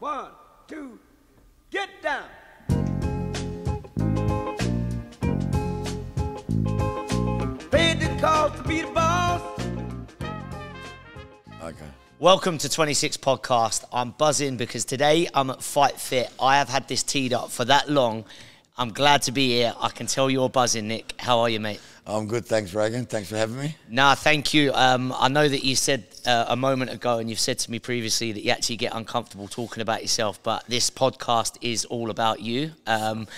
One, two, get down. Paid the cost to be the boss. Okay. Welcome to 26 Podcast. I'm buzzing because today I'm at Fight Fit. I have had this teed up for that long. I'm glad to be here. I can tell you're buzzing, Nick. How are you, mate? I'm good. Thanks, Reagan. Thanks for having me. Nah, thank you. Um, I know that you said uh, a moment ago, and you've said to me previously that you actually get uncomfortable talking about yourself, but this podcast is all about you. Um,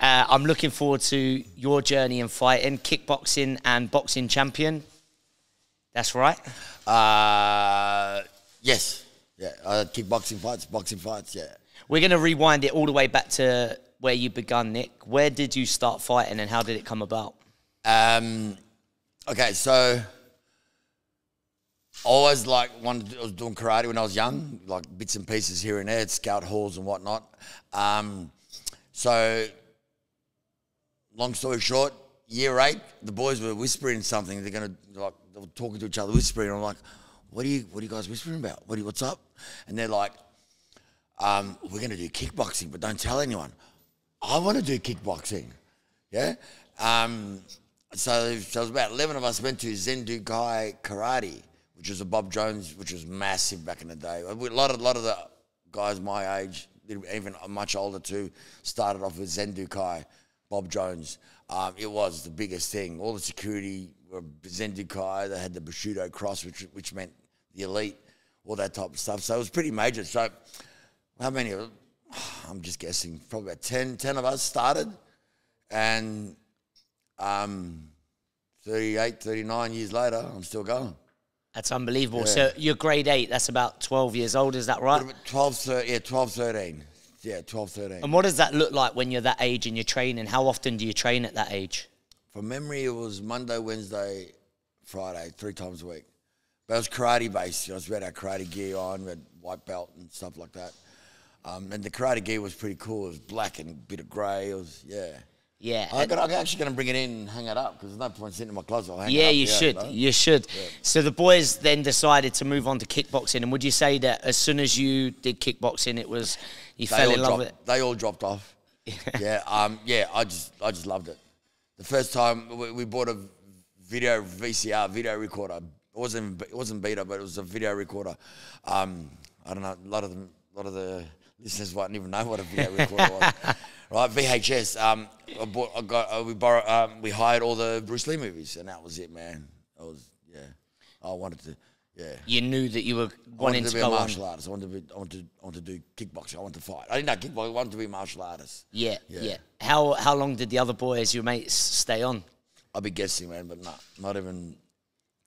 uh, I'm looking forward to your journey in fighting, kickboxing and boxing champion. That's right. Uh, yes. Yeah. Uh, kickboxing fights, boxing fights. Yeah. We're going to rewind it all the way back to where you begun, Nick. Where did you start fighting and how did it come about? Um, okay, so I always like wanted. I was doing karate when I was young, like bits and pieces here and there, at scout halls and whatnot. Um, so, long story short, year eight, the boys were whispering something. They're gonna like they were talking to each other, whispering. I'm like, "What are you? What are you guys whispering about? What you, what's up?" And they're like, um, "We're gonna do kickboxing, but don't tell anyone." I want to do kickboxing. Yeah. Um, so, so it was about 11 of us went to Zen Do Kai Karate, which was a Bob Jones, which was massive back in the day. A lot of, lot of the guys my age, even much older too, started off with Zen Do Kai, Bob Jones. Um, it was the biggest thing. All the security were Zen Do Kai. They had the Bushido cross, which, which meant the elite, all that type of stuff. So it was pretty major. So how many of I'm just guessing, probably about 10, 10 of us started. And um, 38, 39 years later, I'm still going. That's unbelievable. Yeah. So you're grade eight, that's about 12 years old, is that right? 12, 13, yeah, 12, 13. Yeah, 12, 13. And what does that look like when you're that age and you're training? How often do you train at that age? From memory, it was Monday, Wednesday, Friday, three times a week. But it was karate based. You know, we had our karate gear on, we had white belt and stuff like that. Um, and the karate gear was pretty cool. It was black and a bit of grey. It was, yeah. Yeah. I got, I'm actually going to bring it in and hang it up because there's no point sitting in my closet. I'll hang it yeah, you should. You should. So the boys then decided to move on to kickboxing. And would you say that as soon as you did kickboxing, it was you They fell in love dropped, with it? They all dropped off. yeah, um, yeah. I just, I just loved it. The first time we, we bought a video VCR video recorder. It wasn't, it wasn't beta, but it was a video recorder. Um, I don't know. A lot of them, a lot of the listeners won't even know what a VHS recorder was. Right, VHS. Um, I bought, I got, uh, we borrowed, um, we hired all the Bruce Lee movies, and that was it, man. That was, yeah. I wanted to, yeah. You knew that you were wanting to, to be a on. martial artist. I wanted to be, I wanted, to, I wanted to do kickboxing. I wanted to fight. I didn't know kickboxing. I wanted to be a martial artist. Yeah, yeah, Yeah. How how long did the other boys, your mates, stay on? I'll be guessing, man, but not, not even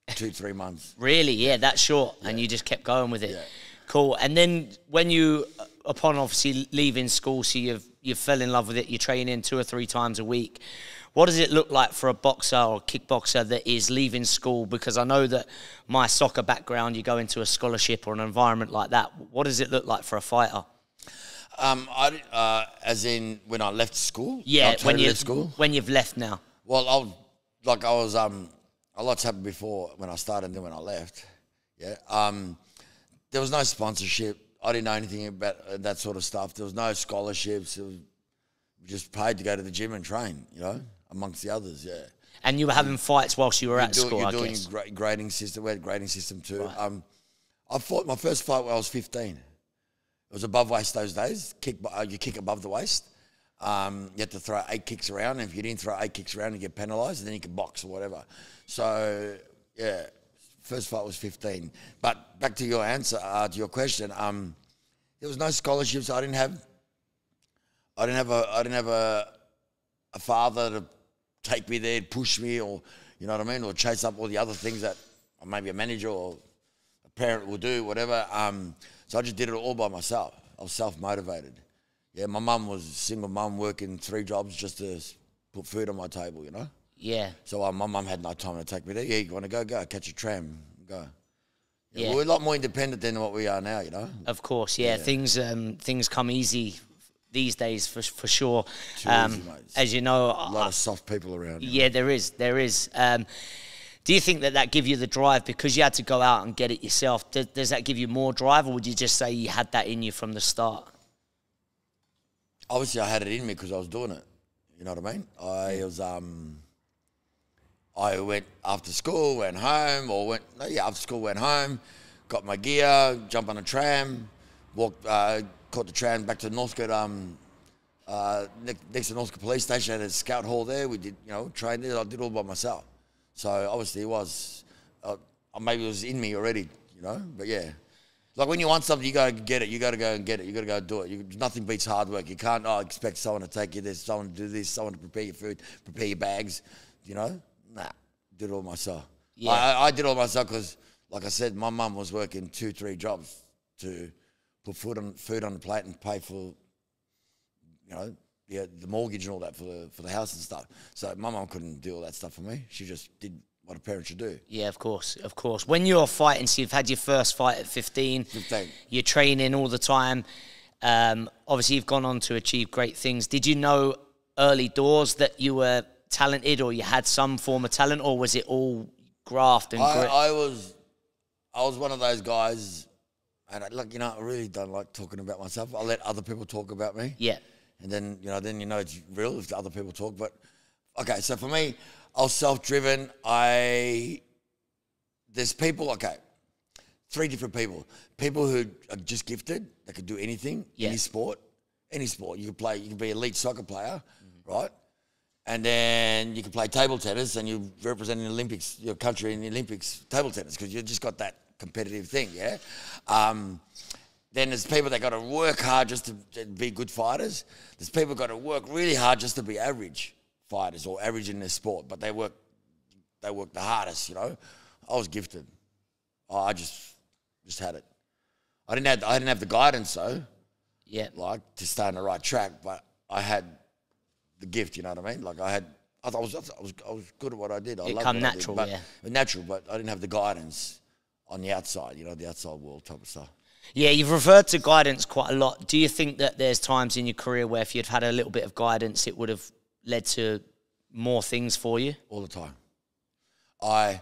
two, three months. Really? Yeah, that short, and you just kept going with it. Yeah. Cool. And then when you, upon obviously leaving school, so you've you fell in love with it. You're training two or three times a week. What does it look like for a boxer or kickboxer that is leaving school? Because I know that my soccer background, you go into a scholarship or an environment like that. What does it look like for a fighter? Um, I, uh, as in when I left school. Yeah, when you left school. when you've left now. Well, I like I was. Um, a lot's happened before when I started and then when I left. Yeah. Um, there was no sponsorship. I didn't know anything about uh, that sort of stuff. There was no scholarships. It was we just paid to go to the gym and train. You know, amongst the others. Yeah. And you were having fights whilst you were at do- school, you're I doing guess. a gra- grading system. We had a grading system too. Um, I fought my first fight when I was 15. It was above waist those days. Kick, uh, you kick above the waist. Um, you had to throw eight kicks around. And if you didn't throw eight kicks around, you get penalised, and then you could box or whatever. So yeah, first fight was 15. But back to your answer, uh, to your question, um, there was no scholarships. I didn't have. I didn't have a. I didn't have a, a father to take me there, push me, or you know what I mean, or chase up all the other things that maybe a manager or a parent will do, whatever. Um, so I just did it all by myself. I was self motivated. Yeah, my mum was a single mum working three jobs just to put food on my table, you know. Yeah. So uh, my mum had no time to take me there. Yeah, you want to go? Go catch a tram, go. Yeah, Yeah. We're a lot more independent than what we are now, you know. Of course, yeah. Things um, things come easy these days for for sure. Um, easy, as you know, A lot of soft people around. you know. yeah, there is, there is. Um, Do you think that that give you the drive because you had to go out and get it yourself? Does, does that give you more drive, or would you just say you had that in you from the start? obviously I had it in me because I was doing it. You know what I mean? I was um, I went after school, went home, or went no, yeah after school went home, got my gear, jumped on a tram, walked, uh, caught the tram back to Northcote. Um, uh, next, to Northcote Police Station, had a scout hall there. We did you know train there. I did all by myself. So obviously it was, uh, maybe it was in me already. You know, but yeah. Like when you want something, you gotta get it. You gotta go and get it. You gotta go do it. You, nothing beats hard work. You can't oh, expect someone to take you this, someone to do this, someone to prepare your food, prepare your bags. You know, nah, did it all myself. Yeah. I, I, I did all myself because, like I said, my mum was working two, three jobs to put food on food on the plate and pay for, you know, yeah, the mortgage and all that for the for the house and stuff. So my mum couldn't do all that stuff for me. She just did what a parent should do. Yeah, of course, of course. When you're fighting, so you've had your first fight at 15. 15. You're training all the time. Um, obviously, you've gone on to achieve great things. Did you know early doors that you were talented, or you had some form of talent, or was it all graft and I, grit? I was, I was one of those guys, and I, like you know, I really don't like talking about myself. I let other people talk about me. yeah, and then you know, then you know it's real if the other people talk. But okay, so for me, I was self-driven. I there's people. Okay, three different people. People who are just gifted. They could do anything, Yeah. any sport, any sport. You could play. You could be elite soccer player, mm-hmm. right? And then you can play table tennis, and you represent the Olympics, your country in the Olympics table tennis, because you've just got that competitive thing, yeah. Um, then there's people that got to work hard just to, be good fighters. There's people got to work really hard just to be average fighters or average in their sport, but they work they work the hardest. You know, I was gifted. Oh, I just just had it. I didn't have I didn't have the guidance though, yeah. like to stay on the right track, but I had the gift. You know what I mean? Like I had. I I was, I was, I was good at what I did. I It loved come I did, natural, but- yeah. Natural, but I didn't have the guidance on the outside. You know, the outside world type of stuff. Yeah, you've referred to guidance quite a lot. Do you think that there's times in your career where if you'd had a little bit of guidance, it would have led to more things for you? all the time. I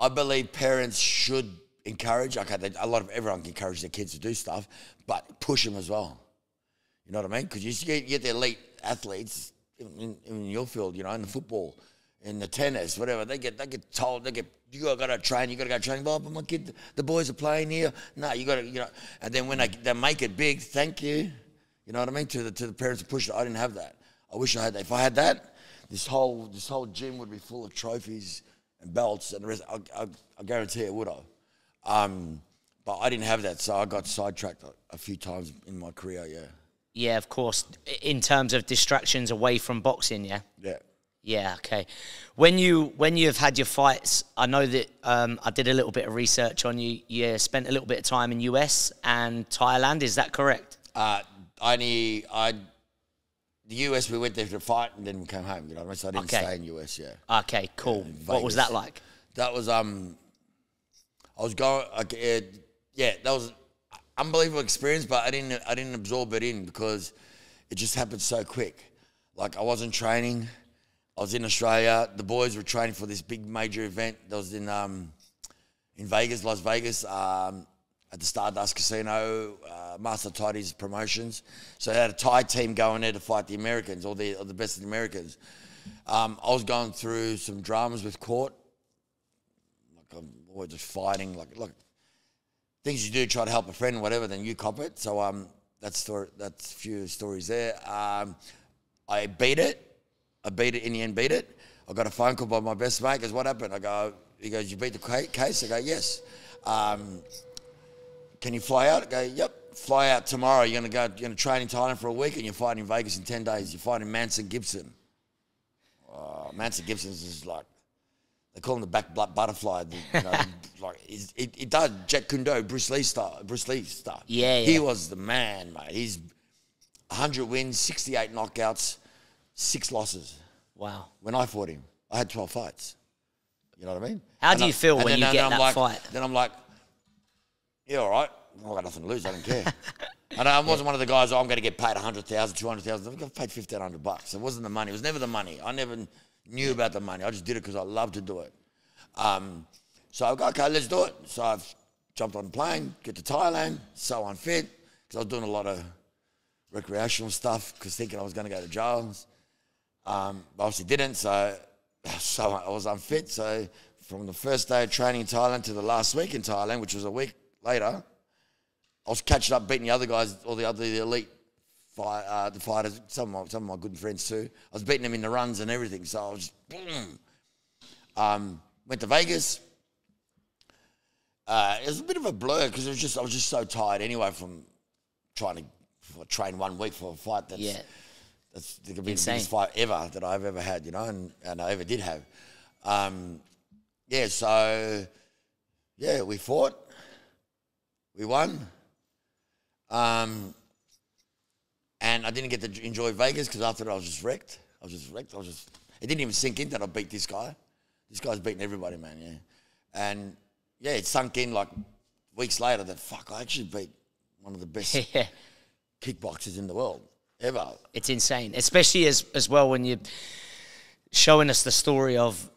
I believe parents should encourage. Okay, they, a lot of everyone can encourage their kids to do stuff, but push them as well. You know what I mean? Because you get, get the elite athletes in, in your field, you know, in the football, in the tennis, whatever. They get they get told they get you got to train, you got to go train. Well, but my kid, the boys are playing here. No, you got to, you know. And then when they they make it big, thank you. You know what I mean? To the to the parents who push it. I didn't have that. I wish I had that. If I had that, this whole this whole gym would be full of trophies and belts and the rest. I, I, I guarantee it would have. Um, but I didn't have that, so I got sidetracked a, a few times in my career. Yeah, Yeah, of course. In terms of distractions away from boxing, yeah. yeah. Yeah, okay. When you when you've had your fights, I know that um, I did a little bit of research on you. You spent a little bit of time in US and Thailand. Is that correct? Uh, I only I the US we went there to fight and then we came home. You know what I mean? So I didn't Okay. stay in US. Yeah. Okay, cool. in what was that like? That was um, I was going. Uh, yeah, that was unbelievable experience, but I didn't I didn't absorb it in because it just happened so quick. Like I wasn't training. I was in Australia. The boys were training for this big major event that was in um, in Vegas, Las Vegas, um, at the Stardust Casino, uh, Master Toddy's promotions. So they had a Thai team going there to fight the Americans, or the or the best of the Americans. Um, I was going through some dramas with court. Like I'm always just fighting, like look, things you do try to help a friend, whatever. Then you cop it. So um, that's story. That's a few stories there. Um, I beat it. I beat it in the end. Beat it. I got a phone call by my best mate. Goes, what happened? I go. He goes, you beat the case. I go, yes. Um, can you fly out? I go, yep. Fly out tomorrow. You're gonna go. You're gonna train in Thailand for a week, and you're fighting in Vegas in ten days. You're fighting Manson Gibson. Oh, Manson Gibson's is like they call him the back butterfly. the- You know, like it, it does Jeet Kune Do, Bruce Lee style. Bruce Lee style. Yeah, He was the man, mate. He's 100 wins, 68 knockouts, six losses. Wow. When I fought him, I had 12 fights. You know what I mean? How And do I- you feel when then- you get that like, fight? Then I'm like, yeah, all right. I've got nothing to lose. I don't care. and I wasn't one of the guys, oh, I'm going to get paid 100000 200000 I got paid 1500 bucks. It wasn't the money. It was never the money. I never knew about the money. I just did it because I love to do it. Um, so I go, okay, let's do it. So I've jumped on a plane, get to Thailand, so unfit because I was doing a lot of recreational stuff because thinking I was going to go to jail. Um, obviously didn't, so so I was unfit. So from the first day of training in Thailand to the last week in Thailand, which was a week later, I was catching up, beating the other guys, all the other the elite fight, uh, the fighters, some of, my, some of my good friends too. I was beating them in the runs and everything. So I was, boom. Um, went to Vegas. Uh, it was a bit of a blur because it was just I was just so tired anyway from trying to for- train one week for a fight. That's, Yeah. that's it could be Insane. the biggest fight ever that I've ever had, you know, and, and I ever did have. Um, yeah, so yeah, we fought, we won, um, and I didn't get to enjoy Vegas because after that I was just wrecked. I was just wrecked. I was just. It didn't even sink in that I beat this guy. This guy's beating everybody, man. Yeah, and yeah, it sunk in like weeks later that fuck, I actually beat one of the best yeah. kickboxers in the world ever. It's insane, especially as as well when you're showing us the story of,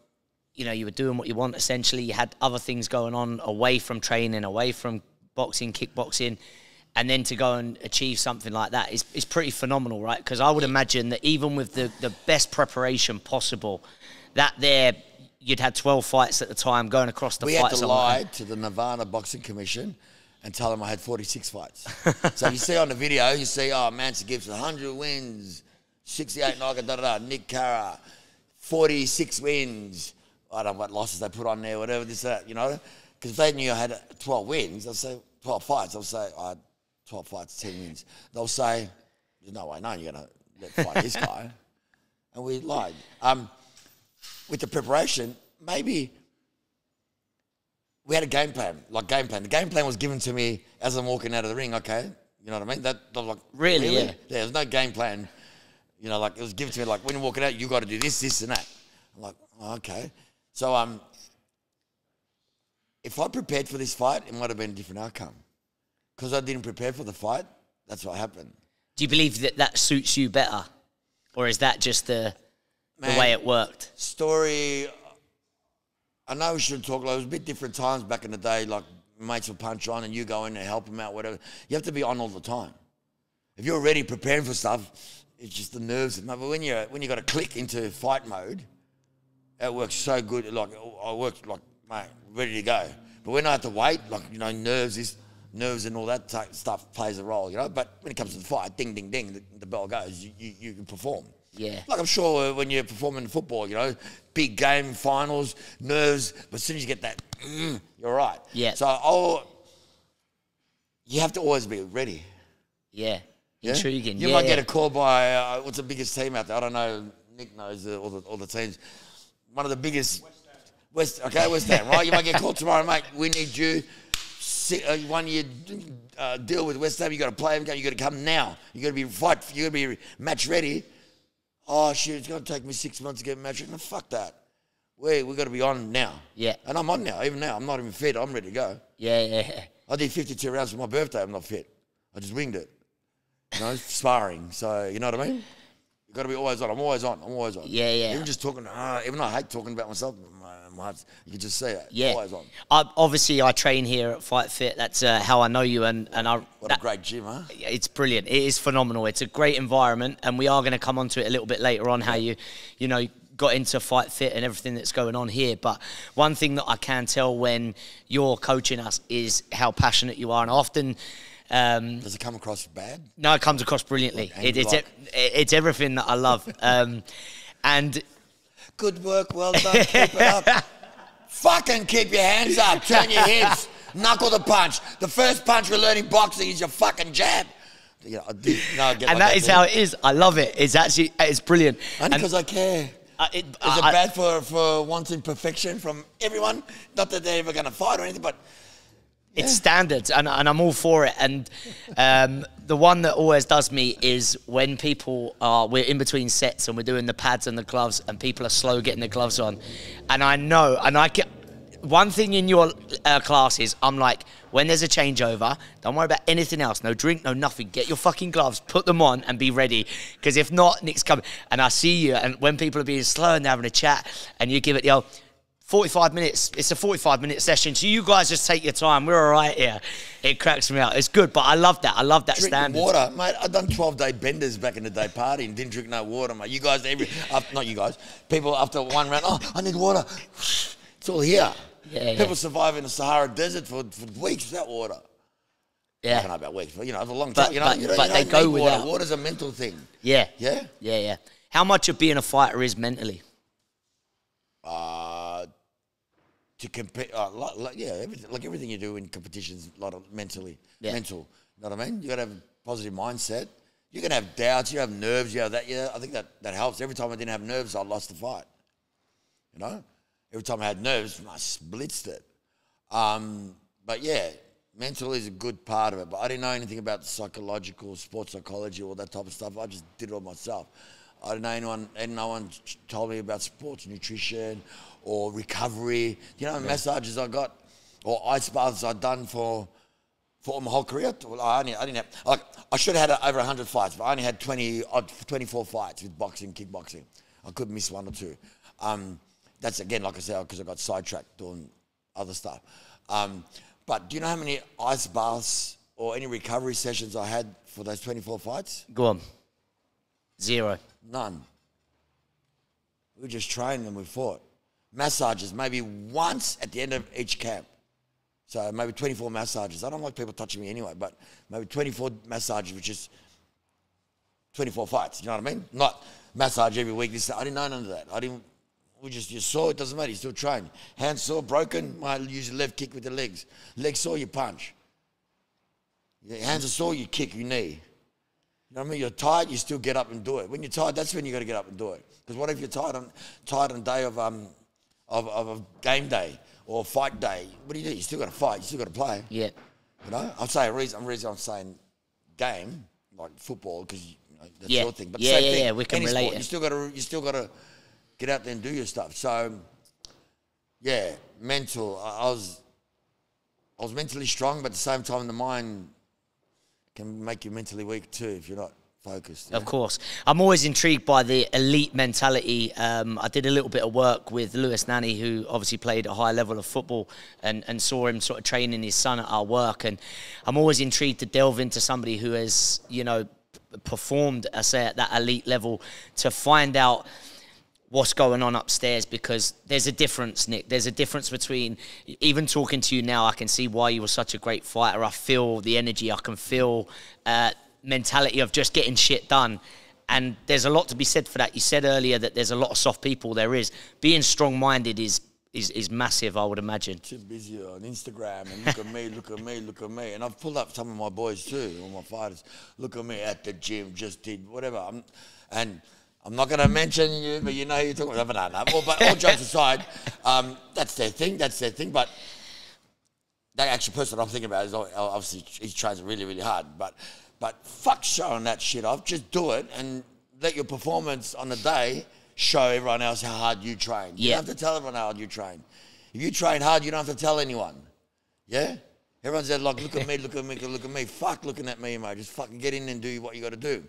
you know, you were doing what you want. Essentially, you had other things going on away from training, away from boxing, kickboxing, and then to go and achieve something like that is is pretty phenomenal, right? Because I would imagine that even with the the best preparation possible, that there you'd had 12 fights at the time going across the we had fights. to a lot. lie to the Nevada Boxing Commission and tell them I had 46 fights. so you see on the video, you see, oh, Manson Gibbs, 100 wins, 68 knockout, da da da, Nick Kara, 46 wins. I don't know what losses they put on there, whatever, this, that, you know. Because if they knew I had 12 wins, I'll say, 12 fights, I'll say, I had 12 fights, 10 wins. They'll say, there's no way, no, you're going to let fight this guy. And we lied. Um, with the preparation, maybe we had a game plan, like game plan. The game plan was given to me as I'm walking out of the ring. Okay, you know what I mean? That, like Really? Yeah. Yeah, there's no game plan. You know, like it was given to me like when you're walking out, you got to do this, this, and that. I'm like, oh, okay. So um, if I prepared for this fight, it might have been a different outcome. Because I didn't prepare for the fight, that's what happened. Do you believe that that suits you better, or is that just the the way it worked? story. I know we should talk. Like, it was a bit different times back in the day. Like mates would punch on, and you go in and help them out. Whatever. You have to be on all the time. If you're already preparing for stuff, it's just the nerves. But when you when you got to click into fight mode, it works so good. Like I worked like mate, ready to go. But when I have to wait, like you know, nerves is nerves and all that type stuff plays a role. You know. But when it comes to the fight, ding ding ding, the, the bell goes. You, you you perform. Yeah. Like I'm sure when you're performing football, you know, big game, finals, nerves, but as soon as you get that, mm, you're right. Yeah. So oh, you have to always be ready. Yeah. yeah? Intriguing. You yeah, might get a call by uh, what's the biggest team out there? I don't know. Nick knows uh, all the all the teams. One of the biggest. West, okay, West Ham, right? You might get called tomorrow, mate. We need you. Uh, one year uh, deal with West Ham. You got to play them. You got to come now. You got to be fight. You got to be match ready. Oh shit! It's going to take me six months to get match ready. No, fuck that. We we got to be on now. Yeah. And I'm on now. Even now, I'm not even fit. I'm ready to go. Yeah, yeah. I did 52 rounds for my birthday. I'm not fit. I just winged it. You know, sparring. So you know what I mean. You got to be always on. I'm always on. I'm always on. Yeah, yeah. Even just talking. Uh, even I hate talking about myself, you can just say it. Yeah. Always on. I, obviously, I train here at Fight Fit. That's uh, how I know you, and and I. What that- a great gym, huh? it's brilliant. It is phenomenal. It's a great environment, and we are going to come onto it a little bit later on how you, you know, got into Fight Fit and everything that's going on here. But one thing that I can tell when you're coaching us is how passionate you are, and often. Um, Does it come across bad? no, it comes across brilliantly. And It, it's, like- it, it's everything that I love. Um, and Good work. Well done. Keep it up. Fucking keep your hands up. Turn your hips. Knuckle the punch. The first punch we're learning boxing is your fucking jab. Yeah, I did. No, I and that is how it is. I love it. It's actually it's brilliant. Only And, because I care. uh, it- Is it I- bad for, for wanting perfection from everyone? Not that they're ever going to fight or anything, but it's standards and, and I'm all for it. And um, the one that always does me is when people are, we're in between sets and we're doing the pads and the gloves and people are slow getting the gloves on. And I know, and I get one thing in your uh, classes, I'm like, when there's a changeover, don't worry about anything else. No drink, no nothing. Get your fucking gloves, put them on, and be ready. Because if not, Nick's coming. And I see you, and when people are being slow and they're having a chat, and you give it the old 45 minutes. It's a 45 minute session, so you guys just take your time. We're all right here. It cracks me out. It's good, but I love that. I love that Drink standard. water, mate. I done twelve day benders back in the day, partying. Didn't drink no water, mate. You guys, every after, not you guys. People after one round, oh, I need water. It's all here. Yeah, People yeah. survive in the Sahara Desert for, for weeks without water. Yeah. I don't know about weeks, but you know, for a long But- time. you know, but- you but they go need water. without. Water's a mental thing. yeah, Yeah. yeah, yeah. How much of being a fighter is mentally? uh, to compete. Uh, like, like, yeah, everything, like everything you do in competitions, a lot of mentally, Yeah. mental. You know what I mean? You got to have a positive mindset. You can have doubts. You have nerves. You have that. Yeah, I think that that helps. Every time I didn't have nerves, I lost the fight. You know, every time I had nerves, I blitzed it. Um, but yeah, mental is a good part of it. But I didn't know anything about psychological, sports psychology, all that type of stuff. I just did it all myself. I didn't know anyone, and no one told me about sports nutrition or recovery. You know, massages I got or ice baths I'd done for for my whole career. Well, I only I didn't have like I should have had over hundred fights, but I only had 20 odd 24 fights with boxing, kickboxing. I could miss one or two. Um, that's again, like I said, because I got sidetracked doing other stuff. Um, but do you know how many ice baths or any recovery sessions I had for those 24 fights? Go on. Zero. None. We just trained and we fought. Massages, maybe once at the end of each camp. So maybe 24 massages. I don't like people touching me anyway, but maybe 24 massages, which is 24 fights. You know what I mean? Not massage every week. This, I didn't know none of that. I didn't. We just you saw it doesn't matter. You still train. Hands sore, broken. I use a left kick with the legs. Legs sore, you punch. Your hands are sore, you kick, you knee. You know what I mean? You're tired, you still get up and do it. When you're tired, that's when you got to get up and do it. Because what if you're tired on tired on day of um of, of a game day or fight day? What do you do? You still got to fight. You still got to play. Yeah. You know, I'm saying reason. reason I'm saying game like football because you know, that's Yeah. your thing. But Yeah, same yeah, thing, yeah, we can relate sport. You still got to you still got to get out there and do your stuff. So yeah, mental. I, I was I was mentally strong, but at the same time, the mind can make you mentally weak too if you're not focused. Of course. I'm always intrigued by the elite mentality. Um, I did a little bit of work with Lewis Nanny, who obviously played a high level of football, and, and saw him sort of training his son at our work. And I'm always intrigued to delve into somebody who has, you know, performed, I say, at that elite level to find out what's going on upstairs because there's a difference, Nick. There's a difference between even talking to you now. I can see why you were such a great fighter. I feel the energy. I can feel uh, mentality of just getting shit done. And there's a lot to be said for that. You said earlier that there's a lot of soft people. There is being strong-minded is is, is massive. I would imagine. too busy on Instagram and look at me, look at me, look at me. And I've pulled up some of my boys too, all my fighters. Look at me at the gym, just did whatever. I'm, and I'm not going to mention you, but you know you're talking about. No, no. Well, but all jokes aside, um, that's their thing. That's their thing. But that actual person I'm thinking about is obviously he trains really, really hard. But but fuck showing that shit off. Just do it and let your performance on the day show everyone else how hard you train. You Yeah. don't have to tell everyone how hard you train. If you train hard, you don't have to tell anyone. Yeah? Everyone's there like, look at me, look at me, look at me. Fuck looking at me, mate. Just fucking get in and do what you got to do.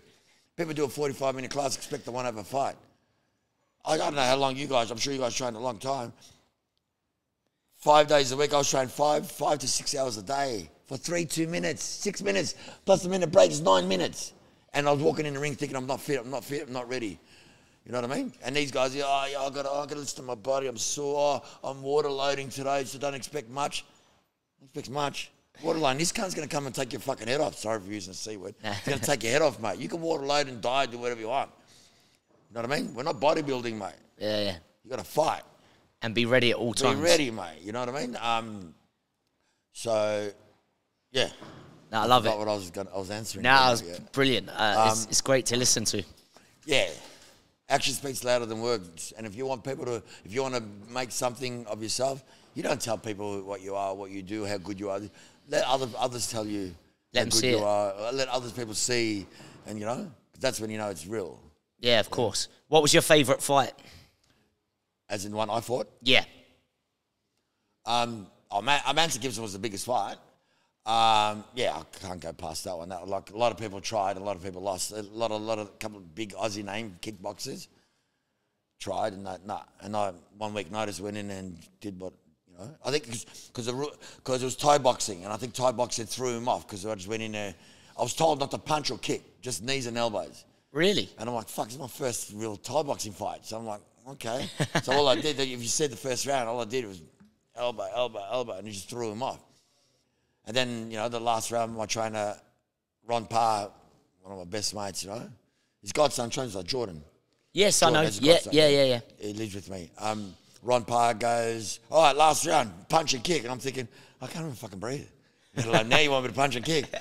People do a 45 minute class, expect to have a fight. I don't know how long you guys, I'm sure you guys trained a long time. Five days a week, I was training five, five to six hours a day for three, two minutes, six minutes, plus a minute break is nine minutes. And I was walking in the ring thinking, I'm not fit, I'm not fit, I'm not ready. You know what I mean? And these guys, yeah, oh, yeah, I got, I got to listen to my body. I'm sore. I'm water loading today, so don't expect much. Don't expect much. Water loading. This cunt's going to come and take your fucking head off. Sorry for using the c word. It's going to take your head off, mate. You can water load and die, do whatever you want. You know what I mean? We're not bodybuilding, mate. Yeah, yeah. You got to fight. And be ready at all times. Be ready, mate. You know what I mean? Um. So, yeah. No, I love it. what I was going. I was answering. No, Yeah, it was yeah. brilliant. Uh, it's, Um, it's great to listen to. yeah action speaks louder than words and if you want people to if you want to make something of yourself you don't tell people what you are what you do how good you are let other, others tell you Let how good see you it. are let other people see and you know that's when you know it's real Yeah, of course. What was your favourite fight? as in one i fought Yeah. Um, oh, Man- uh, Gibson was the biggest fight. Um, yeah, I can't go past that one. That like a lot of people tried, a lot of people lost. A lot, of, lot of a couple of big Aussie name kickboxers tried, and that, nah, and I one week notice went in and did what you know. I think because because it was Thai boxing, and I think Thai boxing threw him off because I just went in there. I was told not to punch or kick, just knees and elbows. Really? And I'm like, fuck, it's my first real Thai boxing fight. So I'm like, okay. so all I did, if you said the first round, all I did was elbow, elbow, elbow, and he just threw him off. And then, you know, the last round, my trainer, Ron Parr, one of my best mates, you know, his godson trains like Jordan. Yes, I know. Yeah, godson. yeah, yeah, yeah. He lives with me. Um, Ron Parr goes, all right, last round, punch and kick. And I'm thinking, I can't even fucking breathe. Alone now you want me to punch and kick.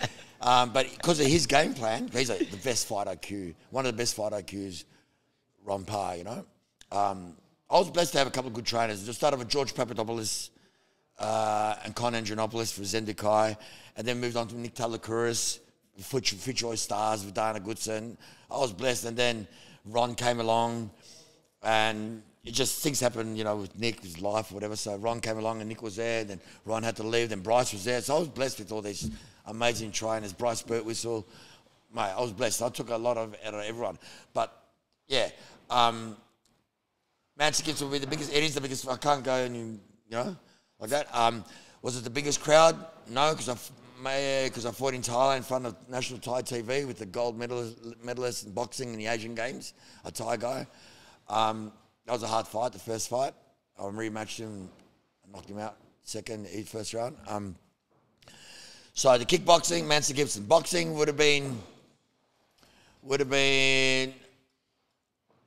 Um, but because of his game plan, he's a, the best fight IQ, one of the best fight IQs, Ron Parr, you know. Um, I was blessed to have a couple of good trainers. Just started with George Papadopoulos uh, and Con Andronopoulos for Zen Do Kai, and then moved on to Nick Talakouris, Future, Future Stars with Diana Goodson. I was blessed, and then Ron came along, and it just things happened, you know, with Nick, his life, whatever. So Ron came along, and Nick was there. Then Ron had to leave. Then Bryce was there. So I was blessed with all these amazing trainers. Bryce Birtwhistle, mate, I was blessed. I took a lot of out of everyone, but yeah. Um, Manchester will be the biggest. It is the biggest. I can't go and you know like that. Um, was it the biggest crowd? No, because I because I fought in Thailand in front of national Thai TV with the gold medalist, medalist in boxing in the Asian Games, a Thai guy. Um, that was a hard fight, the first fight. I rematched him, knocked him out second, first round. Um, so the kickboxing, Manson Gibson boxing would have been would have been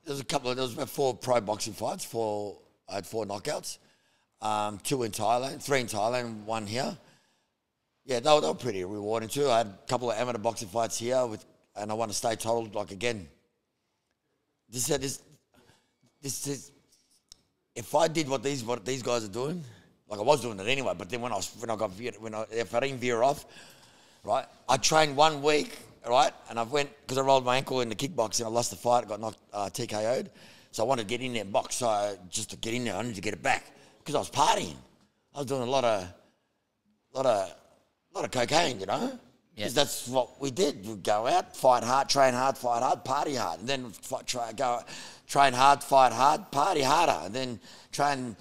there's a couple of there was about four pro boxing fights. Four I had four knockouts. Um, two in Thailand, three in Thailand, one here. Yeah, they were, they were pretty rewarding too. I had a couple of amateur boxing fights here with, and I won a state title. Like again, this this this is if I did what these what these guys are doing, like I was doing it anyway. But then when I was when I got veered, when I if I didn't veer off, right, I trained one week, right, and I went because I rolled my ankle in the kickboxing. I lost the fight, got knocked uh, TKO'd. So I wanted to get in there and box. So I, just to get in there, I needed to get it back because I was partying. I was doing a lot of, lot of, lot of cocaine, you know. Because that's what we did. We'd go out, fight hard, train hard, fight hard, party hard, and then fight, try, go, train hard, fight hard, party harder, and then train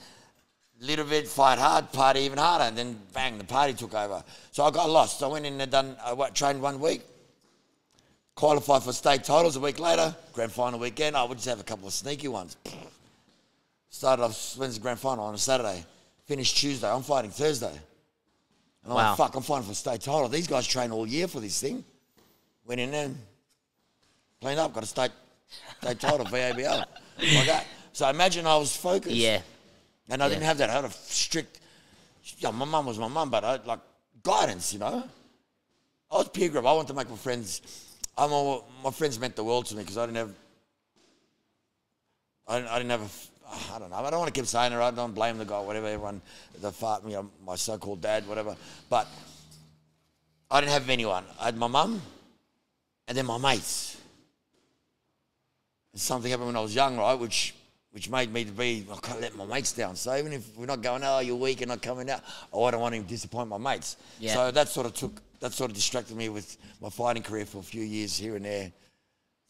a little bit, fight hard, party even harder, and then bang, the party took over. So I got lost. I went in and done, uh, I wa- trained one week, qualified for state titles a week later, grand final weekend. I would just have a couple of sneaky ones. Started off Wednesday grand final on a Saturday, finished Tuesday. I'm fighting Thursday. And I'm Wow. like, fuck, I'm fighting for state title. These guys train all year for this thing. Went in there, cleaned up, got a state state title, VABL. Like that. So imagine I was focused. Yeah. And I Yeah. didn't have that. I had a strict, yeah, my mum was my mum, but I like guidance, you know. I was peer group. I wanted to make my friends. I'm all, my friends meant the world to me because I didn't have. I didn't, I didn't have a. f- I don't know. I don't want to keep saying it. I don't blame the guy, whatever. Everyone, the fart, you know, my so-called dad, whatever. But I didn't have anyone. I had my mum, and then my mates. And something happened when I was young, right? Which which made me to be, I can't let my mates down. So even if we're not going, oh, you're weak and not coming out, oh, I don't want to disappoint my mates. Yeah. So that sort of took, that sort of distracted me with my fighting career for a few years here and there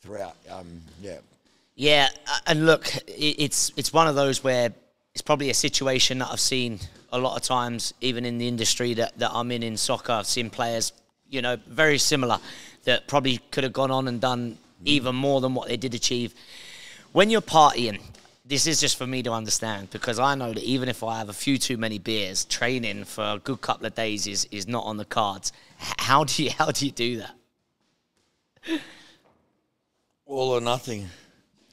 throughout. Um, yeah. Yeah, uh, and look, it's it's one of those where it's probably a situation that I've seen a lot of times, even in the industry that, that I'm in in soccer. I've seen players, you know, very similar that probably could have gone on and done even more than what they did achieve. When you're partying, this is just for me to understand because I know that even if I have a few too many beers, training for a good couple of days is, is not on the cards. How do you how do you do that? All or nothing.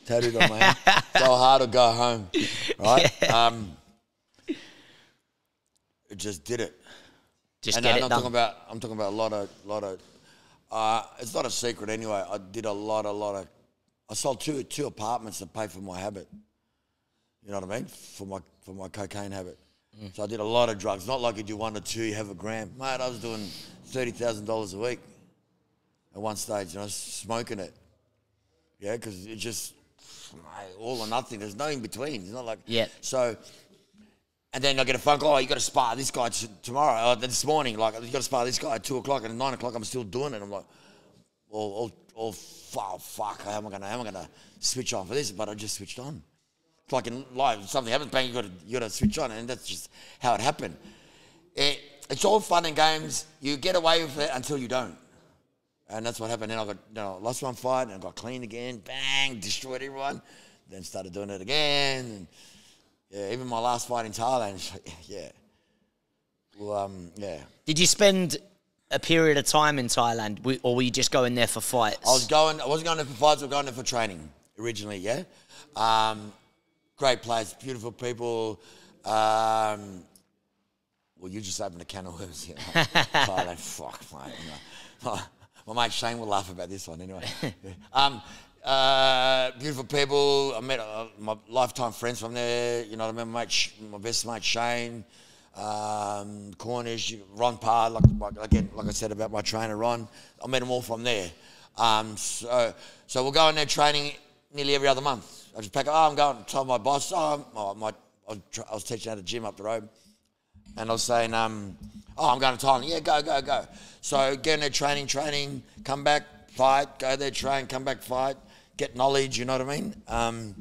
Tattooed on my hand. go hard or go home. Right? Um, it just did it. Just and get I'm it not done. talking about. I'm talking about a lot of, lot of. Uh, it's not a secret anyway. I did a lot, a lot of. I sold two two apartments to pay for my habit. You know what I mean? For my for my cocaine habit. Mm. So I did a lot of drugs. Not like you do one or two, you have a gram. Mate, I was doing thirty thousand dollars a week. At one stage, and I was smoking it. Yeah, because it just all or nothing. There's no in between. It's not like Yeah. So And then I get a phone call, oh, you got to spar this guy t- tomorrow, uh, this morning. Like, you got to spar this guy at 2 o'clock, and at 9 o'clock, I'm still doing it. I'm like, well, oh, oh, fuck, fuck, how am I going to, how am I going to switch on for this? But I just switched on. It's like in life, something happens, bang, you got to, you got to switch on, and that's just how it happened. It, it's all fun and games. You get away with it until you don't. And that's what happened. Then I got, you know, lost one fight and got clean again. Bang, destroyed everyone. Then started doing it again. And yeah, even my last fight in Thailand, yeah. Well, um, yeah. Did you spend a period of time in Thailand, or were you just going there for fights? I was going, I wasn't going there for fights, I was going there for training originally, yeah. Um, great place, beautiful people. Um, well, you just opened a can of worms here. Thailand, fuck, mate. My mate Shane will laugh about this one anyway. um, uh, beautiful people. I met uh, my lifetime friends from there. You know, I remember my, mate, my best mate Shane, um, Cornish, Ron Parr. Like, like again, like I said about my trainer Ron, I met them all from there. Um, so, so we'll go in there training nearly every other month. I just pack. Oh, I'm going. Tell my boss. Oh, my, tra- I was teaching at a gym up the road, and I was saying, um, "Oh, I'm going to Thailand." Yeah, go, go, go. So get in there, training, training, come back, fight, go there, train, come back, fight, get knowledge. You know what I mean? Um,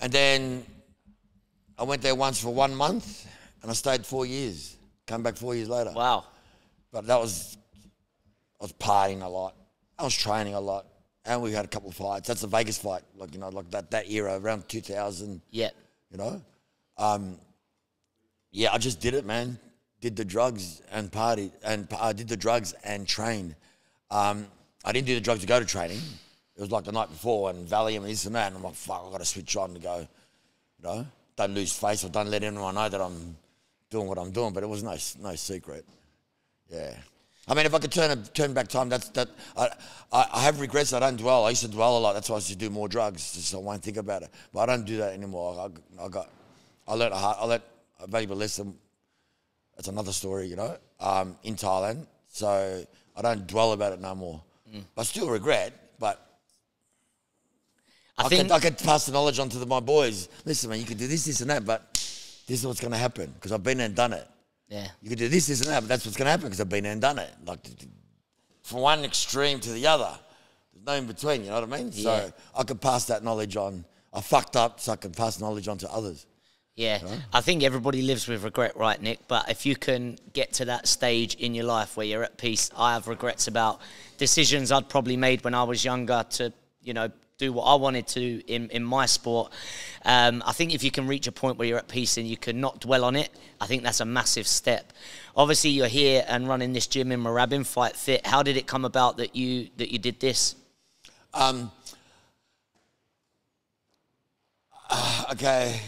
and then I went there once for one month, and I stayed four years. Come back four years later. wow. But that was, I was partying a lot. I was training a lot. And we had a couple of fights. That's the Vegas fight, like, you know, like that, that era, around 2000, Yeah. you know? Um, yeah, I just did it, man. Did the drugs and party, and I did the drugs and train. Um, I didn't do the drugs to go to training. It was like the night before and Valium and this and that. And I'm like, fuck, i got to switch on to go, you know? Don't lose face or don't let anyone know that I'm doing what I'm doing. But it was no, no secret. Yeah. I mean, if I could turn turn back time, that's that. I, I, have regrets. I don't dwell. I used to dwell a lot. That's why I used to do more drugs, just so I won't think about it. But I don't do that anymore. I, I got, I learned a I learned a valuable lesson. That's another story, you know. Um, in Thailand, so I don't dwell about it no more. I still regret, but I, I, think could, I could pass the knowledge on to the, my boys. Listen, man, you can do this, this, and that, but this is what's going to happen because I've been there and done it. yeah. You could do this, this, and that, but that's what's going to happen because I've been there and done it. Like from one extreme to the other, there's no in between. You know what I mean? Yeah. So I could pass that knowledge on. I fucked up, so I can pass knowledge on to others. Yeah, I think everybody lives with regret, right, Nick? But if you can get to that stage in your life where you're at peace, I have regrets about decisions I'd probably made when I was younger to, you know, do what I wanted to in, in my sport. Um, I think if you can reach a point where you're at peace and you can not dwell on it, I think that's a massive step. Obviously, you're here and running this gym in Moorabbin, Fight Fit. How did it come about that you that you did this? Um, okay.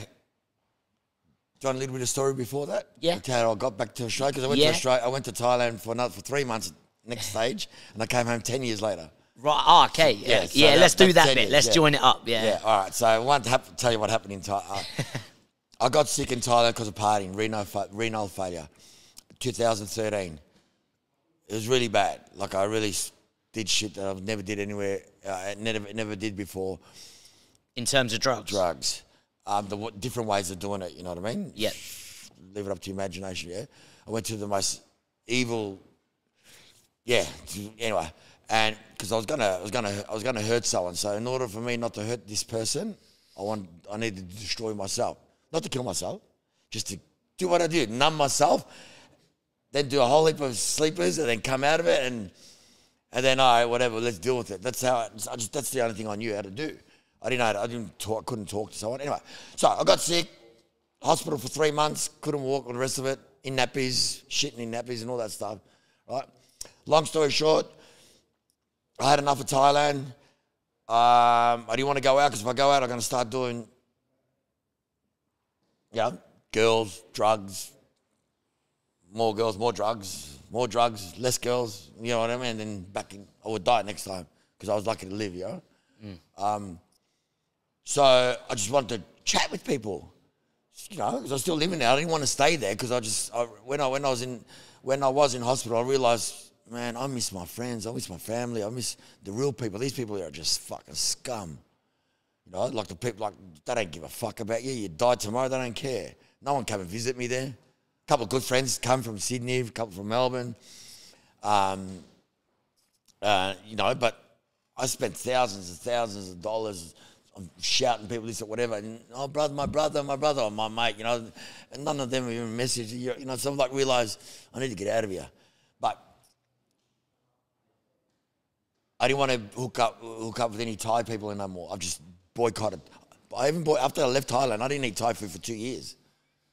Want a little bit of story before that? Yeah. Okay, I got back to Australia because I went Yeah. to Australia. I went to Thailand for another for three months. Next stage, and I came home ten years later. Right. Oh, okay. Yeah. Yeah, Yeah. so that- let's do that bit. years, Let's yeah. join it up. Yeah. Yeah, all right. So I want to hap- tell you what happened in Thailand. I got sick in Thailand because of partying, renal, fa- renal failure, 2013. It was really bad. Like I really did shit that I've never did anywhere, uh, never never did before. In terms of drugs. Drugs, um, the w- different ways of doing it. You know what I mean? Yeah. Leave it up to your imagination. Yeah. I went to the most evil. Yeah. Anyway, and because I was gonna, I was gonna, I was gonna hurt someone. So in order for me not to hurt this person, I want, I needed to destroy myself, not to kill myself, just to do what I did, numb myself, then do a whole heap of sleepers, and then come out of it, and and then all right, whatever, let's deal with it. That's how. I, I just that's the only thing I knew how to do. I didn't know. I didn't talk. Couldn't talk to someone. Anyway, so I got sick, hospital for three months. Couldn't walk. The rest of it in nappies, shitting in nappies, and all that stuff. Right. Long story short, I had enough of Thailand. Um, I didn't want to go out because if I go out, I'm going to start doing, yeah, girls, drugs, more girls, more drugs, more drugs, less girls. You know what I mean? And then back in, I would die next time because I was lucky to live. You know. Um, so I just wanted to chat with people. You know, because I was still living there. I didn't want to stay there because I just I, when I when I was in when I was in hospital, I realized, man, I miss my friends, I miss my family, I miss the real people. These people here are just fucking scum. You know, like the people like they don't give a fuck about you. You die tomorrow, they don't care. No one came and visit me there. A couple of good friends come from Sydney, a couple from Melbourne. Um, uh, you know, but I spent thousands and thousands of dollars on shouting people this or whatever. And, oh, brother, my brother, my brother, or my mate, you know, and none of them even messaged you. You know, so I'm like, realize I need to get out of here. But I didn't want to hook up hook up with any Thai people no more. I've just boycotted. I even boy, after I left Thailand, I didn't eat Thai food for two years.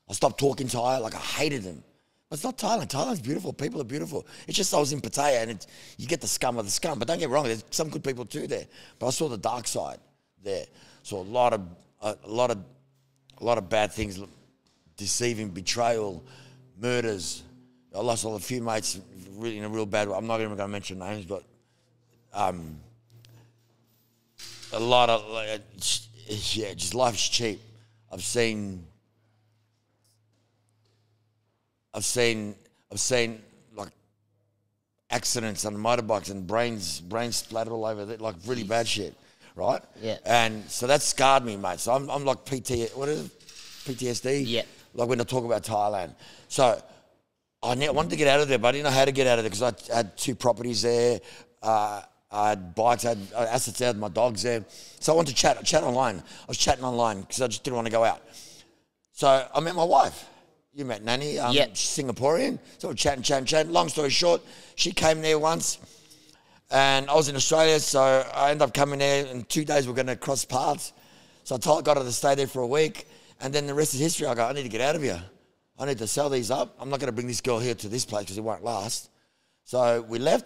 I stopped talking Thai. Like I hated them. But it's not Thailand. Thailand's beautiful. People are beautiful. It's just I was in Pattaya and you get the scum of the scum. But don't get wrong, there's some good people too there. But I saw the dark side there. So a lot of a, a lot of a lot of bad things, deceiving, betrayal, murders. I lost a few mates really in a real bad way. I'm not even going to mention names, but um, a lot of like, yeah, just life's cheap. I've seen, I've seen, I've seen like accidents on motorbikes and brains, brains splattered all over, like really bad shit, right? Yeah. And so that scarred me, mate. So I'm, I'm like PT, what is it? PTSD. Yeah. Like when I talk about Thailand. So I ne- wanted to get out of there, but I didn't know how to get out of there because I had two properties there. Uh, I had bikes, I had uh, assets there, my dogs there. So I wanted to chat, chat online. I was chatting online because I just didn't want to go out. So I met my wife. You met Nanny, um, Yep. Singaporean. So we're chatting, chatting, chatting. Long story short, she came there once and I was in Australia. So I ended up coming there in two days we're going to cross paths. So I told, got her to stay there for a week. And then the rest is history. I go, I need to get out of here. I need to sell these up. I'm not going to bring this girl here to this place because it won't last. So we left.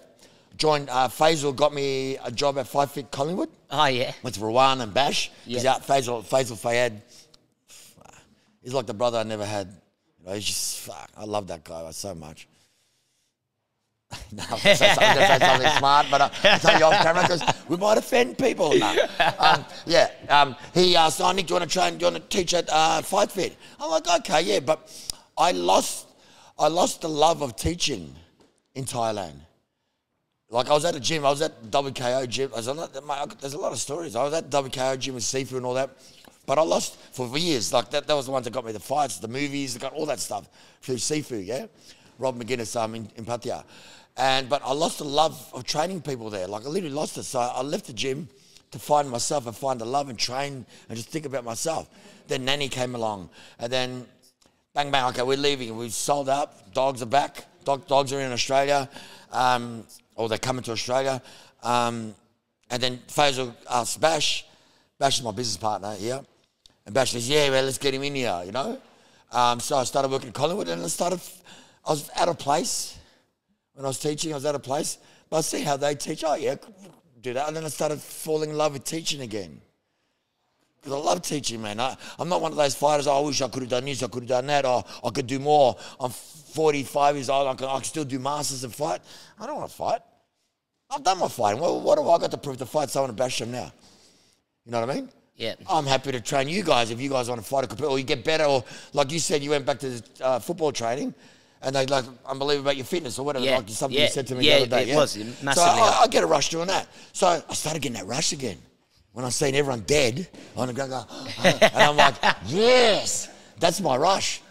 Joined uh, Faisal, got me a job at Fight Fit Collingwood. Oh yeah. Went to Rowan and Bash. He's out. Faisal, Faisal Fayed. He's like the brother I never had. You know, he's just fuck. I love that guy so much. no, I'm I'm gonna say something smart, but I- I'll tell you off camera because we might offend people. No. Um, yeah, um, he asked, "Oh, Nick, do you want to train? Do you want to teach at uh, Fight Fit?" I'm like, "Okay, yeah," but I lost, I lost the love of teaching in Thailand. Like I was at a gym, I was at WKO gym. I was mate, there's a lot of stories. I was at WKO gym with Sifu and all that, but I lost for years. Like that, that was the ones that got me the fights, the movies, got all that stuff through Sifu. Yeah, Rob McGuinness um, in, in Pattaya, and but I lost the love of training people there. Like I literally lost it. So I left the gym to find myself and find the love and train and just think about myself. Then Nanny came along, and then bang bang. Okay, we're leaving. We've sold up. Dogs are back. Dog, dogs are in Australia, um, or they're coming to Australia. Um, and then Faisal asked Bash. Bash is my business partner here, and Bash says, "Yeah, well, let's get him in here." You know. Um, so I started working at Collingwood, and I started. I was out of place when I was teaching. I was out of place, but I see how they teach. Oh yeah, do that, and then I started falling in love with teaching again. Because I love teaching, man. I, I'm not one of those fighters, oh, I wish I could have done this, I could have done that, or I could do more. I'm 45 years old, I can, I can still do masters and fight. I don't want to fight. I've done my fighting. Well, what have I got to prove to fight someone to bash them now? You know what I mean? Yeah. I'm happy to train you guys if you guys want to fight a compete or you get better, or like you said, you went back to the, uh, football training. And they like unbelievable about your fitness or whatever, Yeah, like something yeah, you said to me yeah, the other day. it yeah? was, So. I, I get a rush doing that. So I started getting that rush again. When I seen everyone dead, on the ground. go, and I'm like, yes, that's my rush.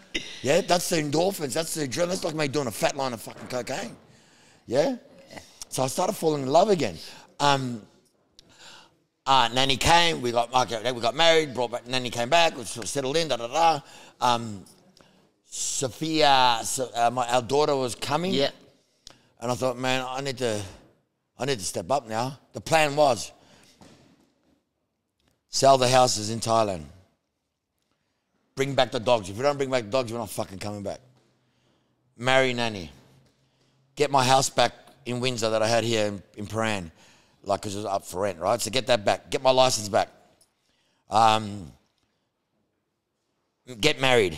Yeah, that's the endorphins, that's the adrenaline. That's like me doing a fat line of fucking cocaine. Yeah? So I started falling in love again. Um, uh, Nanny came, we got okay, we got married, brought back, Nanny came back, we sort of settled in, da da da. Um, Sophia, so, uh, my, our daughter was coming. Yeah. And I thought, man, I need to, I need to step up now. The plan was sell the houses in Thailand, bring back the dogs. If we don't bring back the dogs, we're not fucking coming back. Marry Nanny, get my house back in Windsor that I had here in, in Prahran, like because it was up for rent, right? So get that back, get my license back. Um, get married.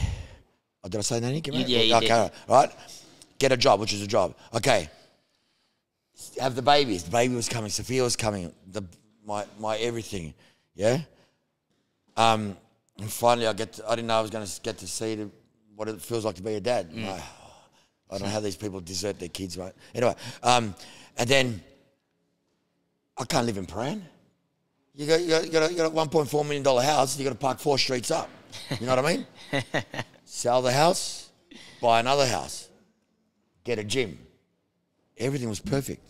Oh, did I say Nanny? Get married? yeah, you okay, did. right. Get a job, which is a job. Okay have the babies. The baby was coming. Sophia was coming. The my my everything. Yeah. Um, and finally, I get. To, I didn't know I was going to get to see the, what it feels like to be a dad. Mm. I, I don't know how these people desert their kids, right? Anyway, um, and then I can't live in Prahran. You got, you got, you got, a, you a $1.4 million house, you got to park four streets up. You know what I mean? sell the house, buy another house, get a gym. Everything was perfect.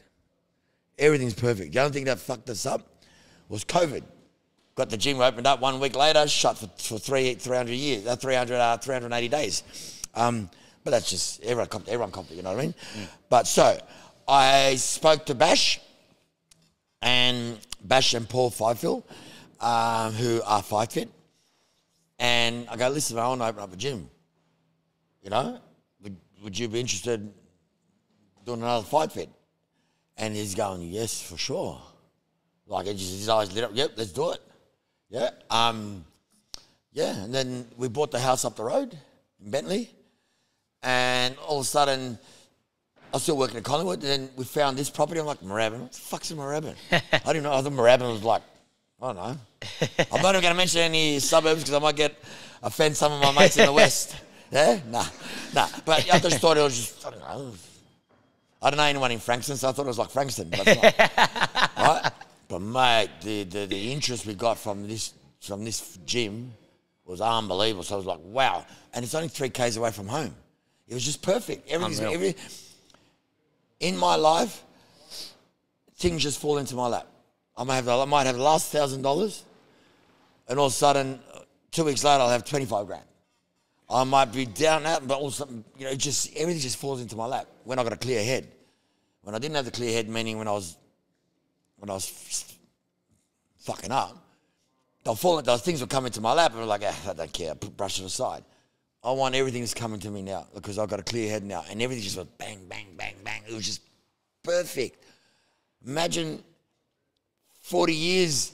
Everything's perfect. The only thing that fucked us up was COVID. Got the gym opened up one week later, shut for, for three, 300 years, uh, 300, uh, 380 days. Um, but that's just, everyone everyone copped you know what I mean? But so, I spoke to Bash, and Bash and Paul Fifield, um, who are Fight Fit. And I go, listen, I want to open up a gym. You know, would, would you be interested in doing another Fight Fit? And he's going, yes, for sure. Like, it just, his eyes lit up, yep, let's do it. Yeah. Um, yeah, and then we bought the house up the road in Bentleigh. And all of a sudden, I was still working at Collingwood, and then we found this property. I'm like, Moorabbin? What the fuck's a Moorabbin? I didn't know. I thought Moorabbin was like, Oh, I don't know. I'm not even going to mention any suburbs because I might get offend some of my mates in the west. Yeah? Nah, nah. But I just thought it was just, I don't know. I don't know anyone in Frankston, so I thought it was like Frankston. But, not. right? but mate, the, the, the interest we got from this from this gym was unbelievable. So I was like, wow. And it's only three Ks away from home. It was just perfect. Everything's Unreal. every in my life, things just fall into my lap. I might have the, I might have the last thousand dollars, and all of a sudden, two weeks later, I'll have twenty five grand. I might be down out, but also, you know, just everything just falls into my lap when I got a clear head. When I didn't have the clear head, meaning when I was when I was fucking up, they'll fall. Those things will come into my lap, and I'm like, ah, I don't care. Brush it aside. I want everything that's coming to me now because I've got a clear head now, and everything just went bang, bang, bang, bang. It was just perfect. Imagine 40 years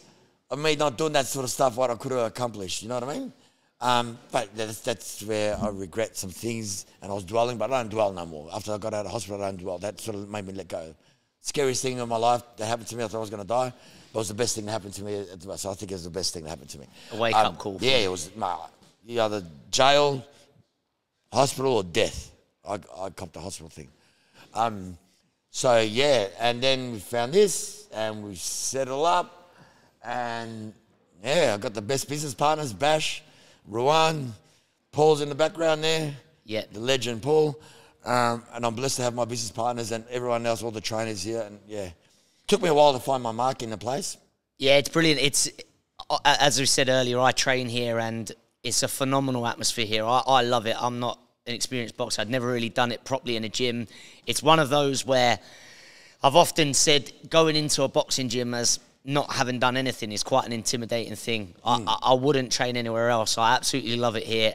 of me not doing that sort of stuff, what I could have accomplished. You know what I mean? Um, but that's, that's where I regret some things, and I was dwelling, but I don't dwell no more. After I got out of hospital, I don't dwell. That sort of made me let go. Scariest thing in my life that happened to me, I thought I was going to die. But it was the best thing that happened to me. So I think it was the best thing that happened to me. A wake-up call Yeah, it was my, either jail, hospital, or death. I, I copped the hospital thing. Um, so yeah, and then we found this, and we set it up, and yeah, I got the best business partners: Bash, Ruan, Paul's in the background there. Yeah. the legend Paul, um, and I'm blessed to have my business partners and everyone else, all the trainers here, and yeah, took me a while to find my mark in the place. Yeah, it's brilliant. It's as we said earlier, I train here, and it's a phenomenal atmosphere here. I, I love it. I'm not an experienced boxer. I'd never really done it properly in a gym. It's one of those where I've often said going into a boxing gym as not having done anything is quite an intimidating thing. I, hmm. I, I wouldn't train anywhere else. I absolutely love it here.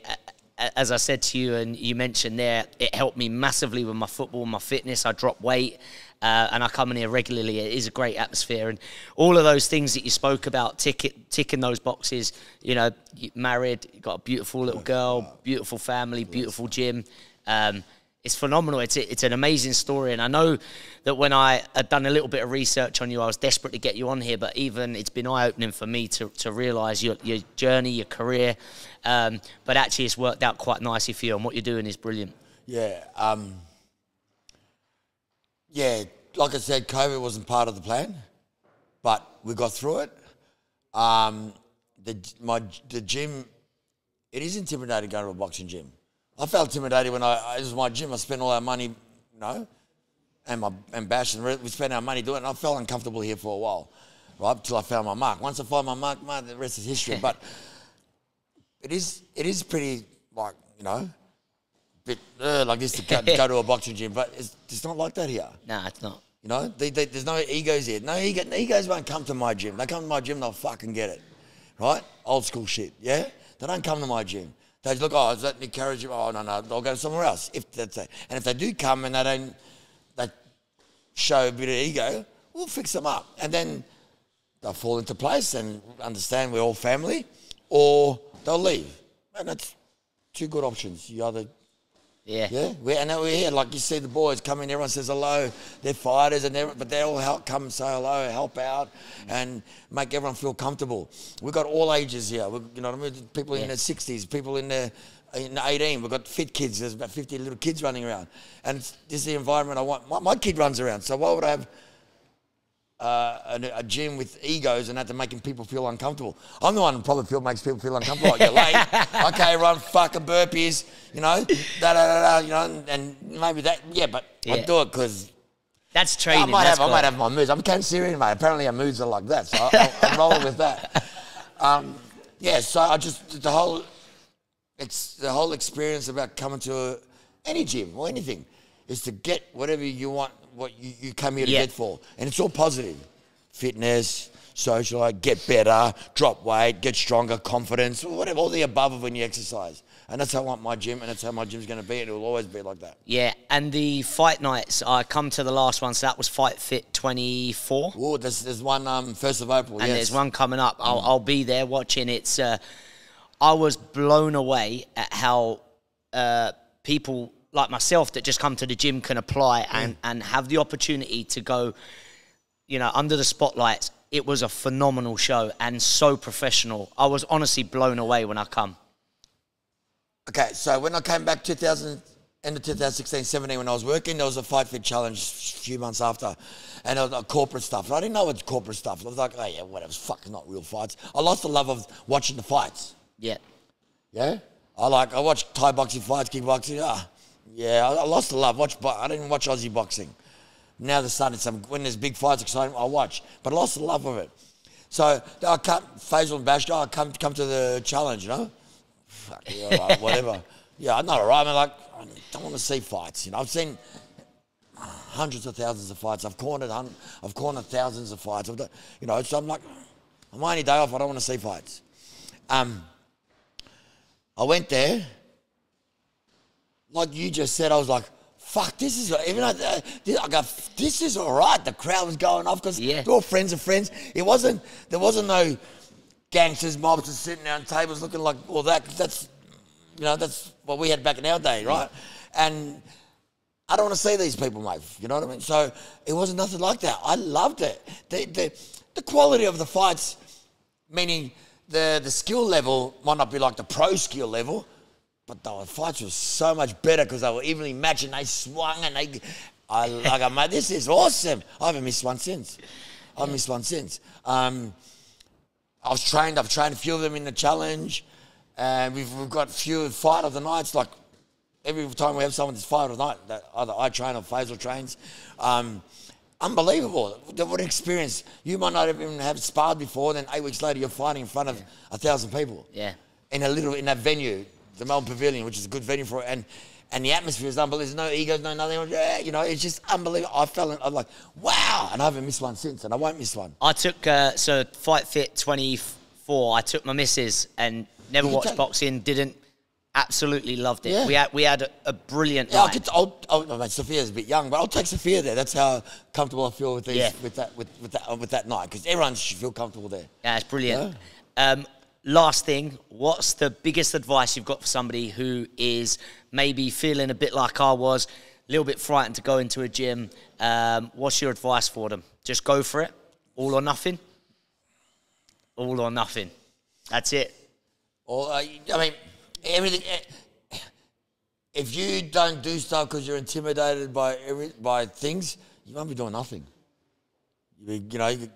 As I said to you, and you mentioned there, it helped me massively with my football, my fitness. I dropped weight, uh, and I come in here regularly. It is a great atmosphere, and all of those things that you spoke about, tick, ticking those boxes. You know, you married, got a beautiful little girl, beautiful family, beautiful gym. Um, it's phenomenal. It's it's an amazing story, and I know that when I had done a little bit of research on you, I was desperate to get you on here. But even it's been eye opening for me to to realise your your journey, your career. Um, but actually, it's worked out quite nicely for you, and what you're doing is brilliant. Yeah. Um, yeah, like I said, COVID wasn't part of the plan, but we got through it. Um, the my the gym, it is intimidating going to a boxing gym. I felt intimidated when I, it was my gym. I spent all our money, you know, and my and Bash and we spent our money doing it. And I felt uncomfortable here for a while, right? Until I found my mark. Once I found my mark, man, the rest is history. but it is it is pretty like you know bit uh, like this to go, go to a boxing gym, but it's, it's not like that here. Nah, it's not. You know, they, they, there's no egos here. No ego, egos won't come to my gym. They come to my gym, they'll fucking get it, right? Old school shit, yeah. They don't come to my gym. They look, oh, is that Carriage? Oh no, no, I'll go somewhere else. If that's a, and if they do come and they don't, they show a bit of ego, we'll fix them up, and then they'll fall into place and understand we're all family, or they'll leave. And that's two good options. You either Yeah. yeah, we and we're here. Like you see the boys come in, everyone says hello. They're fighters, and but they all help come say hello, help out, and make everyone feel comfortable. We've got all ages here. We, you know what I mean? People in their sixties, people in their in 18. We've got fit kids. There's about 50 little kids running around, and this is the environment I want. My, my kid runs around, so why would I have uh, a, a gym with egos and had to making people feel uncomfortable. I'm the one who probably feel, makes people feel uncomfortable. Like, you're late. okay, run fucking burpees, you know, da da da da, you know, and, and maybe that, yeah, but I do it because That's I might have, I might have my moods. I'm Cancerian, mate. Apparently, our moods are like that, so I, I'm rolling with that. Um, yeah, so I just the whole, it's the whole experience about coming to a, any gym or anything is to get whatever you want, what you, you come here to Yeah. get for, and it's all positive, fitness. Social, get better, drop weight, get stronger, confidence, whatever, all the above of when you exercise. And that's how I want my gym, and that's how my gym's going to be, and it will always be like that. Yeah, and the fight nights, I come to the last one, so that was Fight Fit 24. Oh, there's, there's one um, 1st of April, and yes. there's one coming up. I'll, I'll be there watching. It's. Uh, I was blown away at how uh, people like myself that just come to the gym can apply and, and have the opportunity to go, you know, under the spotlights. It was a phenomenal show and so professional. I was honestly blown away when I come. Okay, so when I came back 2000, end of 2016, 17, when I was working, there was a Fight Fit challenge a few months after, and it was like corporate stuff. And I didn't know what corporate stuff. I was like, oh yeah, whatever, it's fucking not real fights. I lost the love of watching the fights. Yeah. Yeah, I like I watched Thai boxing fights, kickboxing. Ah, yeah, I, I lost the love. Watch, bo- I didn't watch Aussie boxing. Now there's starting some when there's big fights, exciting. I watch, but I lost the love of it. So I cut Faisal and Bash, I come come to the challenge, you know. Fuck, yeah, right, whatever. Yeah, I'm not alright. I'm like, I don't want to see fights. You know, I've seen hundreds of thousands of fights. I've cornered, hun- I've cornered thousands of fights. I've done, you know, so I'm like, on my only day off, I don't want to see fights. Um, I went there, like you just said, I was like, fuck, this is, even though, uh, this, I go, this is all right. The crowd was going off because Yeah. they're all friends of friends. It wasn't, there wasn't no gangsters, mobs mobsters sitting around tables looking like, well, that, that's, you know, that's what we had back in our day, right? And I don't want to see these people, mate. You know what I mean? So it wasn't nothing like that. I loved it. The, the, the quality of the fights, meaning the, the skill level might not be like the pro skill level, but the fights were so much better because they were evenly matched and they swung and they. I like, I, mate, this is awesome. I haven't missed one since. I haven't missed one since. Um, I was trained. I've trained a few of them in the challenge, and we've, we've got a few fight of the nights. Like every time we have someone that's fight of the night, that either I train or Faisal trains. Um, unbelievable. What an experience. You might not even have sparred before. Then eight weeks later, you're fighting in front of a thousand people. Yeah. In a little in a venue, the Melbourne Pavilion, which is a good venue for it, and. And the atmosphere is unbelievable. There's no egos, no nothing. Yeah, You know, it's just unbelievable. I fell in, I'm like, wow. And I haven't missed one since, and I won't miss one. I took uh, so Fight Fit 24. I took my missus and never You watched boxing. Didn't absolutely loved it. Yeah. We had we had a, a brilliant Yeah, I could, I'll, I'll, I mean, Sophia's a bit young, but I'll take Sophia there. That's how comfortable I feel with these, Yeah. with that, with, with that, with that night, because everyone should feel comfortable there. Yeah, it's brilliant. Um, last thing, what's the biggest advice you've got for somebody who is maybe feeling a bit like I was, a little bit frightened to go into a gym? Um, what's your advice for them? Just go for it, all or nothing. All or nothing. That's it. Or, uh, I mean, everything. eh, If you don't do stuff because you're intimidated by every, by things, you won't be doing nothing. You, you know, you,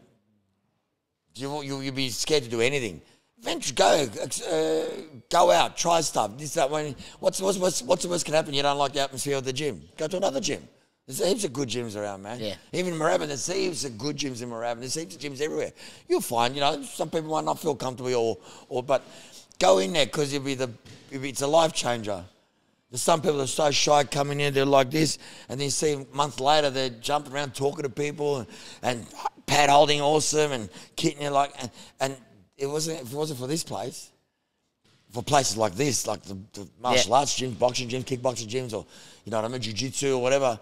you you you'll be scared to do anything. Venture, go, uh, go out, try stuff. This that when what's what's what's what's the worst can happen? You don't like the atmosphere of the gym. Go to another gym. There's heaps of good gyms around, man. Yeah. Even in Moorabbin, there's heaps of good gyms in Moorabbin. There's heaps of gyms everywhere. You'll find, you know, some people might not feel comfortable or, or but go in there because it'll be the, it'll be, it's a life changer. There's some people that are so shy coming in, they're like this, and then you see a month later they're jumping around talking to people and, and pad holding awesome and kicking you like, and, and it wasn't if it wasn't for this place, for places like this, like the, the martial Yeah. arts gyms, boxing gyms, kickboxing gyms, or you know what I mean, jiu-jitsu or whatever,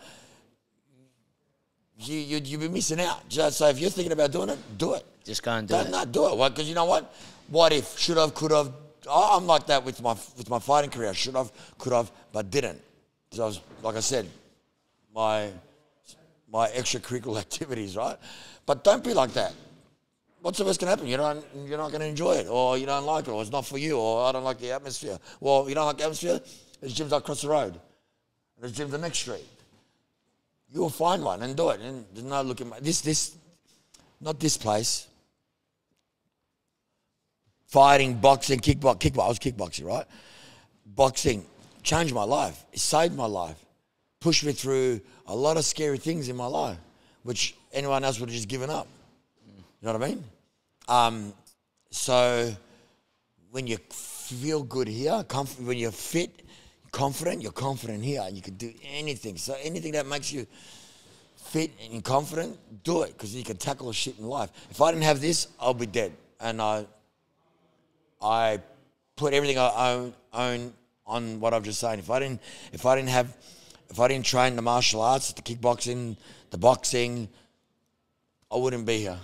you you you'd be missing out. Just so if you're thinking about doing it, do it. Just go and do Don't it. not do it. Because you know what? What if? Should have? Could have? I- I'm like that with my with my fighting career. Should have? Could have? But didn't. Because I was like I said, my my extracurricular activities, right? But don't be like that. What's the worst can happen? You don't, you're not going to enjoy it, or you don't like it, or it's not for you, or I don't like the atmosphere. Well, you don't like the atmosphere? There's gyms across the road. There's gyms the next street. You'll find one and do it. And there's no looking. This, this, not this place. Fighting, boxing, kickbox, kickbox. I was kickboxing, right? Boxing changed my life. It saved my life. Pushed me through a lot of scary things in my life, which anyone else would have just given up. You know what I mean? Um, so when you feel good here, comf- when you're fit, confident, you're confident here, and you can do anything. So anything that makes you fit and confident, do it because you can tackle shit in life. If I didn't have this, I'll be dead. And I, I put everything I own, own on what I've just saying. If I didn't, if I didn't have, if I didn't train the martial arts, the kickboxing, the boxing, I wouldn't be here.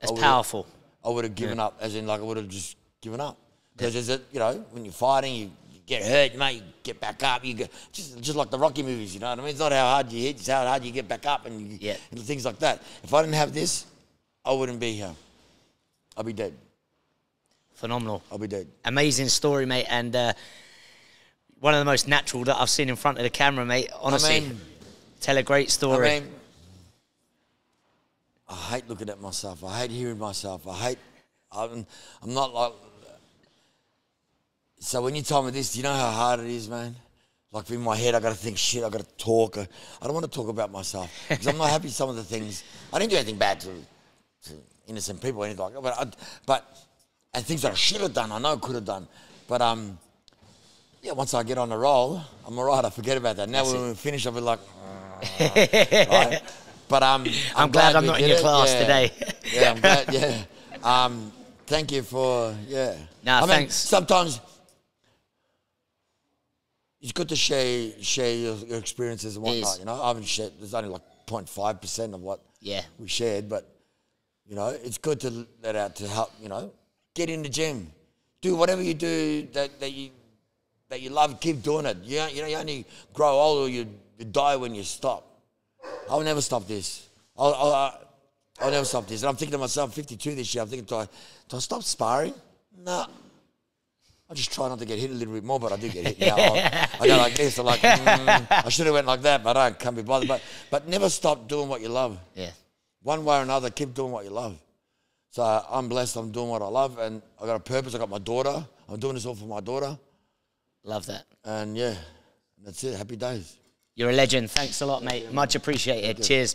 That's would've- powerful. I would have given up, as in like I would have just given up. Because there's a, you know, when you're fighting, you, you get hurt, mate, you get back up. You get just just like the Rocky movies, you know what I mean? It's not how hard you hit, it's how hard you get back up and, you, Yeah. and things like that. If I didn't have this, I wouldn't be here. I'd be dead. Phenomenal. I'll be dead. Amazing story, mate, and uh, one of the most natural that I've seen in front of the camera, mate. Honestly, mean- tell a great story. I mean, I hate looking at myself. I hate hearing myself. I hate. I'm, I'm not like. So when you tell me this, do you know how hard it is, man? Like in my head, I got to think shit. I got to talk. I don't want to talk about myself because I'm not happy. with Some of the things I didn't do anything bad to, to innocent people or anything like that. But I, but and things that I should have done, I know I could have done. But um, yeah. Once I get on the roll, I'm alright. I forget about that. Now when we finish, I'll be like. right? But um, I'm, I'm glad I'm not in your it. class Yeah. today. yeah, I'm glad. Yeah. Um, thank you for yeah. Nah, I mean, thanks. sometimes it's good to share share your, your experiences and whatnot. You know, I haven't shared. There's only like 0.5 percent of what Yeah. we shared, but you know, it's good to let out to help. You know, get in the gym, do whatever you do that, that you that you love. Keep doing it. You you know, you only grow old or you, you die when you stop. I'll never stop this. I'll, I'll, I'll never stop this. And I'm thinking to myself, 52 this year. I'm thinking, do I, do I stop sparring? No. I just try not to get hit a little bit more, but I do get hit now. I, I go like this. I'm like, mm, I should have went like that, but I can't be bothered. But, but never stop doing what you love Yeah. one way or another, keep doing what you love. So I'm blessed. I'm doing what I love, and I got a purpose. I got my daughter. I'm doing this all for my daughter, Love that. and yeah, that's it. Happy days. You're a legend. Thanks a lot, mate. Much appreciated. Cheers.